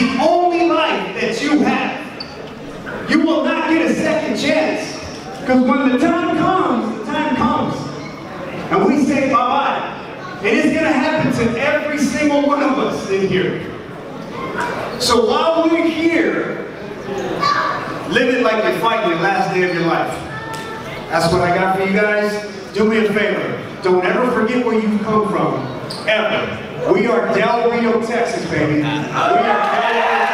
the only life that you have. You will not get a second chance. Because when the time comes, the time comes. And we say bye-bye. And it's going to happen to every single one of us in here. So while we're here, live it like you're fighting the last day of your life. That's what I got for you guys. Do me a favor. Don't ever forget where you've come from. Ever. We are Del Rio, Texas, baby. We are Del Rio,